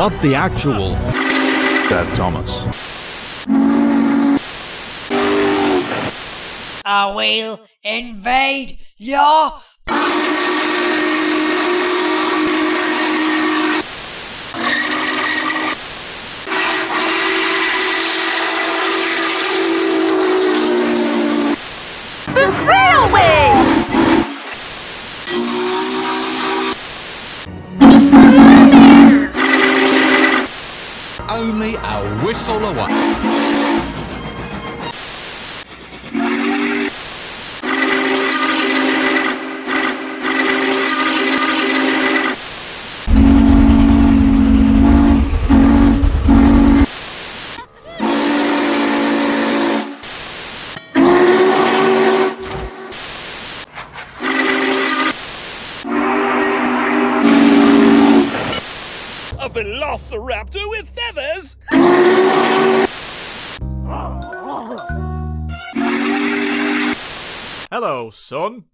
What the actual? Dad Thomas. I will invade your This Only a whistle away. Velociraptor with feathers? Hello, son.